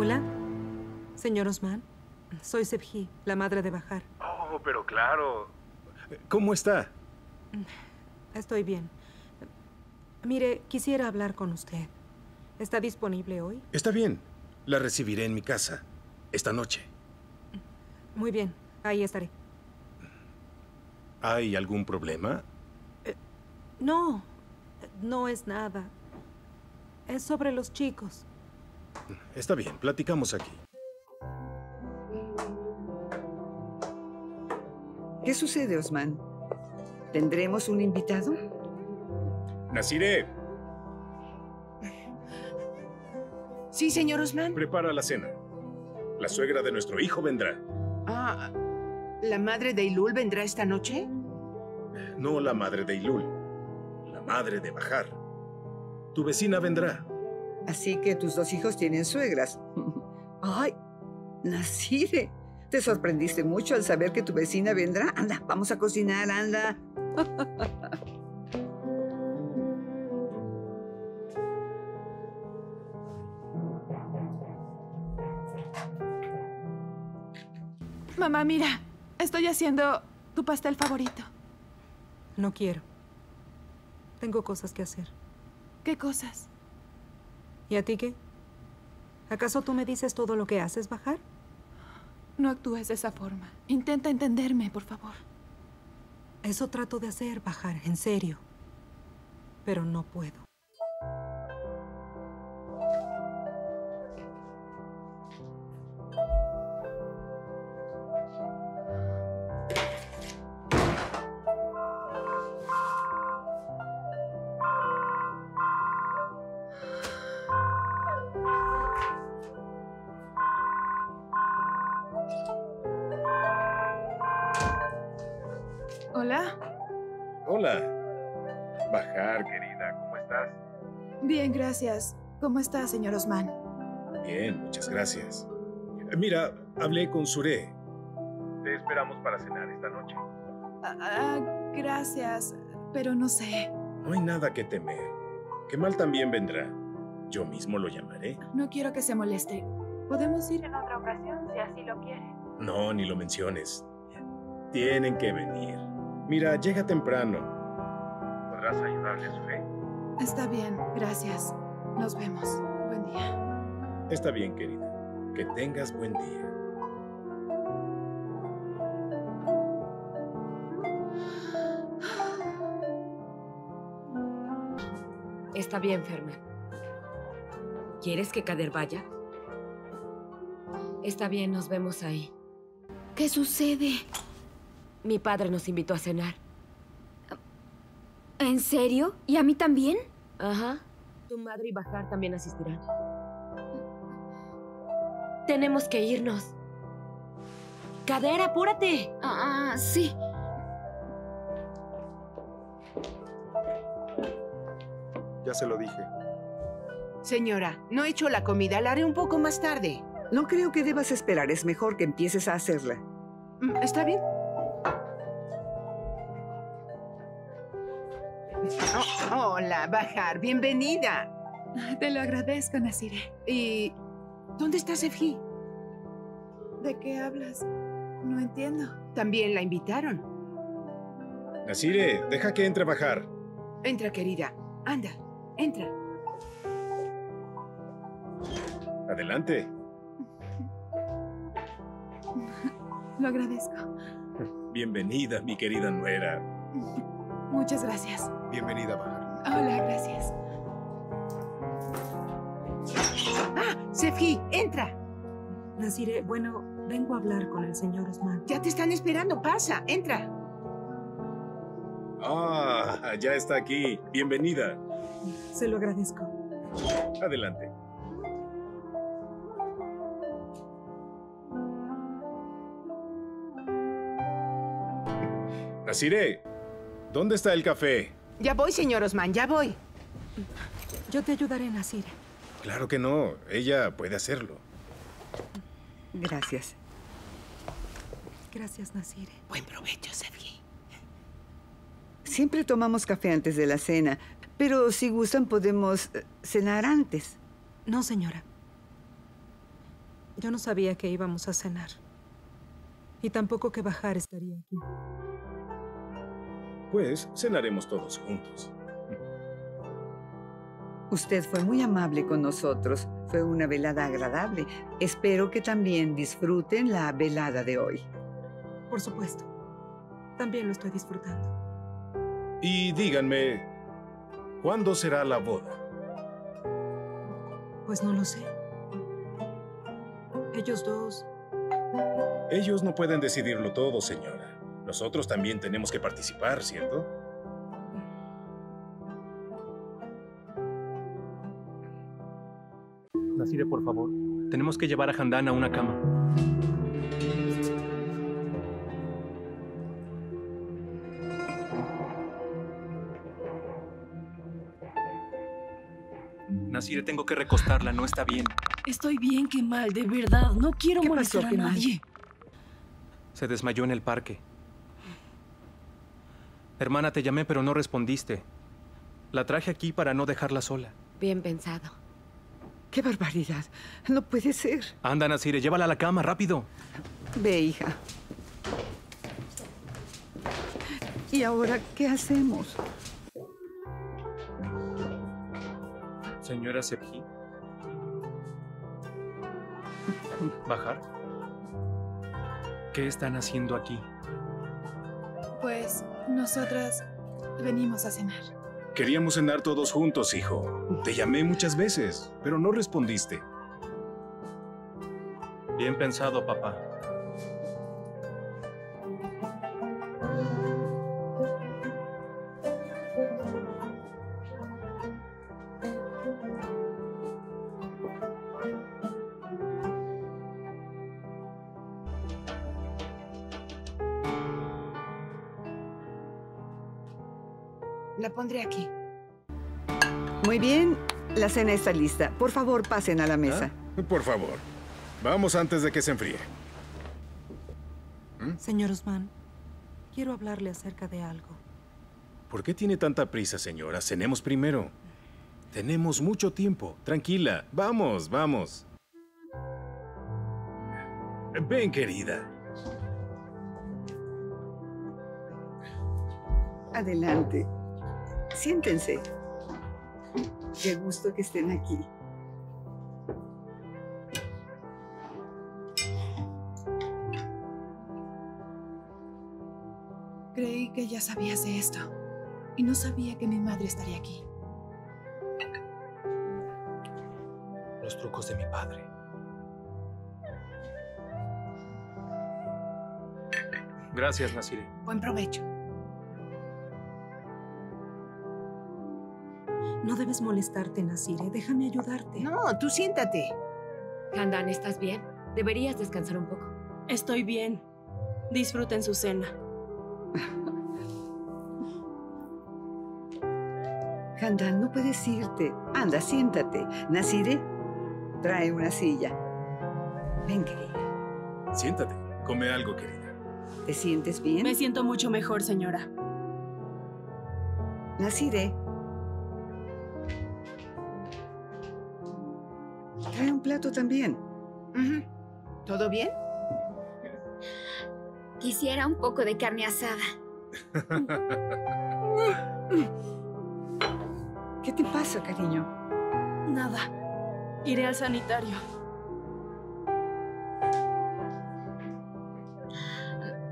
Hola, señor Osman. Soy Sebji, la madre de Bajar. Oh, pero claro. ¿Cómo está? Estoy bien. Mire, quisiera hablar con usted. ¿Está disponible hoy? Está bien. La recibiré en mi casa. Esta noche. Muy bien, ahí estaré. ¿Hay algún problema? No, no es nada. Es sobre los chicos. Está bien, platicamos aquí. ¿Qué sucede, Osman? ¿Tendremos un invitado? Nasiré, Sí, señor Osman. prepara la cena. La suegra de nuestro hijo vendrá. Ah, ¿la madre de Ilul vendrá esta noche? No la madre de Ilul. La madre de Bajar. Tu vecina vendrá. Así que tus dos hijos tienen suegras. Ay, Nasire, te sorprendiste mucho al saber que tu vecina vendrá. Anda, vamos a cocinar, anda. Mamá, mira, estoy haciendo tu pastel favorito. No quiero. Tengo cosas que hacer. ¿Qué cosas? ¿Y a ti qué? ¿Acaso tú me dices todo lo que haces, Bajar? No actúes de esa forma. Intenta entenderme, por favor. Eso trato de hacer, Bajar, en serio. Pero no puedo. Hola. Hola. Bajar, querida, ¿cómo estás? Bien, gracias. ¿Cómo está, señor Osman? Bien, muchas gracias. Mira, hablé con Suré. Te esperamos para cenar esta noche. Ah, ah, gracias, pero no sé. No hay nada que temer. Kemal también vendrá. Yo mismo lo llamaré. No quiero que se moleste. Podemos ir en otra ocasión si así lo quiere. No, ni lo menciones. Tienen que venir. Mira, llega temprano. ¿Podrás ayudarle, Suré? Está bien, gracias. Nos vemos. Buen día. Está bien, querida. Que tengas buen día. Está bien, Ferma. ¿Quieres que Kader vaya? Está bien, nos vemos ahí. ¿Qué sucede? Mi padre nos invitó a cenar. ¿En serio? ¿Y a mí también? Ajá. Tu madre y Bajar también asistirán. Tenemos que irnos. Kader, apúrate. Ah, sí. Ya se lo dije. Señora, no he hecho la comida, la haré un poco más tarde. No creo que debas esperar. Es mejor que empieces a hacerla. Mm, ¿Está bien? Oh, hola, Bajar, bienvenida. Te lo agradezco, Nasire. ¿Y dónde está Sefji? ¿De qué hablas? No entiendo. También la invitaron. Nasire, deja que entre Bajar. Entra, querida. Anda, entra. Adelante. Lo agradezco. Bienvenida, mi querida nuera. Muchas gracias. Bienvenida, Bajar. Hola, gracias. Ah, Sefji, entra. Nasire, bueno, vengo a hablar con el señor Osman. Ya te están esperando. Pasa, entra. Ah, ya está aquí. Bienvenida. Se lo agradezco. Adelante. Nasire, ¿dónde está el café? Ya voy, señor Osman, ya voy. Yo te ayudaré, Nasire. Claro que no. Ella puede hacerlo. Gracias. Gracias, Nasire. Buen provecho, Sefji. Siempre tomamos café antes de la cena, pero si gustan podemos eh, cenar antes. No, señora. Yo no sabía que íbamos a cenar. Y tampoco que Bajar estaría aquí. Pues cenaremos todos juntos. Usted fue muy amable con nosotros. Fue una velada agradable. Espero que también disfruten la velada de hoy. Por supuesto. También lo estoy disfrutando. Y díganme, ¿cuándo será la boda? Pues no lo sé. Ellos dos. Ellos no pueden decidirlo todo, señora. Nosotros también tenemos que participar, ¿cierto? Nasire, por favor. Tenemos que llevar a Handan a una cama. Nasire, tengo que recostarla, no está bien. Estoy bien, qué mal, de verdad. No quiero ¿Qué molestar pasó, a nadie. Se desmayó en el parque. Hermana, te llamé, pero no respondiste. La traje aquí para no dejarla sola. Bien pensado. ¡Qué barbaridad! No puede ser. Anda, Nasire, llévala a la cama, rápido. Ve, hija. ¿Y ahora qué hacemos? Señora Sepji. ¿Bajar? ¿Qué están haciendo aquí? Pues nosotras venimos a cenar. Queríamos cenar todos juntos, hijo. Te llamé muchas veces, pero no respondiste. Bien pensado, papá. La pondré aquí. Muy bien, la cena está lista. Por favor, pasen a la mesa. Ah, Por favor, vamos antes de que se enfríe. Señor Usman, quiero hablarle acerca de algo. ¿Por qué tiene tanta prisa, señora? Cenemos primero. Tenemos mucho tiempo. Tranquila. Vamos, vamos. Ven, querida. Adelante. Siéntense. Qué gusto que estén aquí. Creí que ya sabías de esto. Y no sabía que mi madre estaría aquí. Los trucos de mi padre. Gracias, Nasire. Buen provecho. No debes molestarte, Nasire. Déjame ayudarte. No, tú siéntate. Handan, ¿estás bien? Deberías descansar un poco. Estoy bien. Disfruten su cena. Handan, no puedes irte. Anda, siéntate. Nasire, trae una silla. Ven, querida. Siéntate. Come algo, querida. ¿Te sientes bien? Me siento mucho mejor, señora. Nasire. Trae un plato también. ¿Todo bien? Quisiera un poco de carne asada. ¿Qué te pasa, cariño? Nada. Iré al sanitario.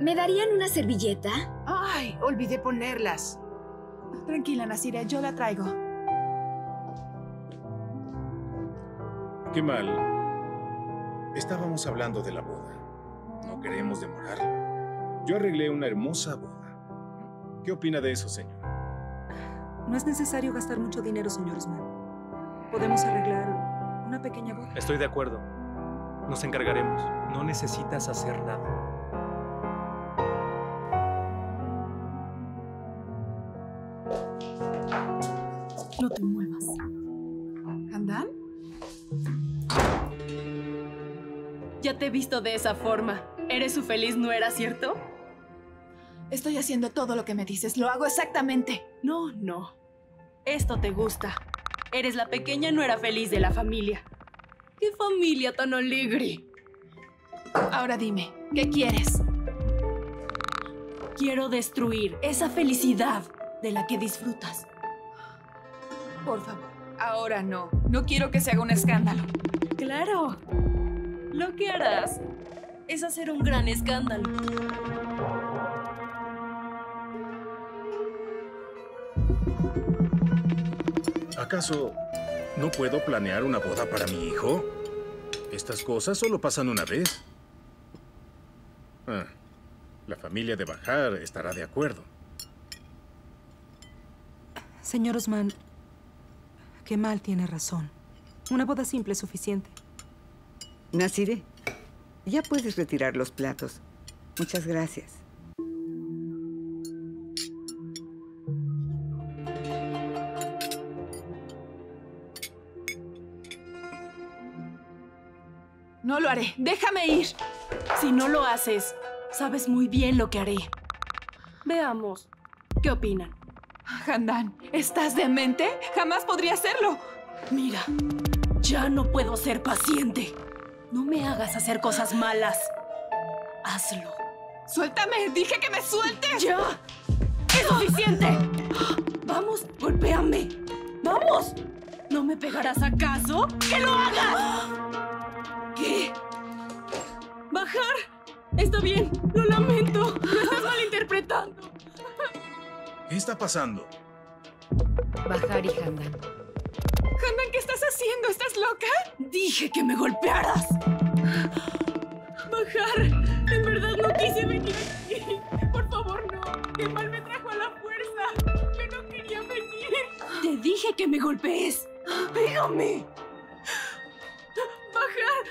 ¿Me darían una servilleta? Ay, olvidé ponerlas. Tranquila, Nasira, yo la traigo. Qué mal. Estábamos hablando de la boda. No queremos demorar. Yo arreglé una hermosa boda. ¿Qué opina de eso, señor? No es necesario gastar mucho dinero, señor Usman. Podemos arreglar una pequeña boda. Estoy de acuerdo. Nos encargaremos. No necesitas hacer nada. No te Ya te he visto de esa forma. Eres su feliz nuera, ¿cierto? Estoy haciendo todo lo que me dices. Lo hago exactamente. No, no. Esto te gusta. Eres la pequeña nuera feliz de la familia. ¡Qué familia tan alegre! Ahora dime, ¿qué quieres? Quiero destruir esa felicidad de la que disfrutas. Por favor, ahora no. No quiero que se haga un escándalo. Claro. Lo que harás es hacer un gran escándalo. ¿Acaso no puedo planear una boda para mi hijo? Estas cosas solo pasan una vez. Ah, la familia de Bajar estará de acuerdo. Señor Osman, Kemal tiene razón. Una boda simple es suficiente. Nasire, ya puedes retirar los platos. Muchas gracias. No lo haré. Déjame ir. Si no lo haces, sabes muy bien lo que haré. Veamos. ¿Qué opinan? Handan, ¿estás demente? Jamás podría hacerlo. Mira, ya no puedo ser paciente. No me hagas hacer cosas malas. Hazlo. Suéltame. Dije que me sueltes. ¡Ya! ¡Es suficiente! Vamos, golpéame. ¡Vamos! ¿No me pegarás acaso? ¡Que lo hagas! ¿Qué? ¿Bajar? Está bien, lo lamento. Lo estás malinterpretando. ¿Qué está pasando? Bajar y Handan. Handan, ¿qué estás haciendo? Dije que me golpearas. Bajar, en verdad no quise venir aquí. Por favor, no. Que mal me trajo a la fuerza. Yo no quería venir. Te dije que me golpees. Pégame. Bajar,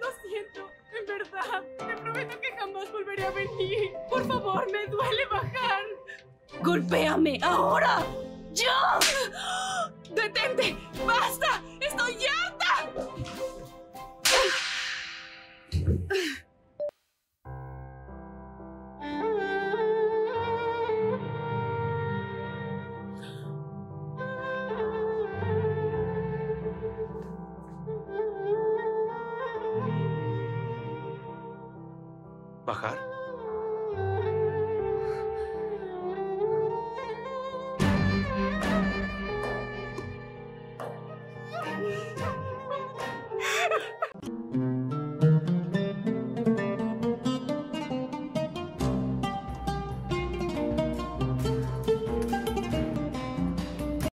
lo siento. En verdad, te prometo que jamás volveré a venir. Por favor, me duele bajar. ¡Golpéame ahora! ¡Ya! ¡Detente! ¡Basta! bajar?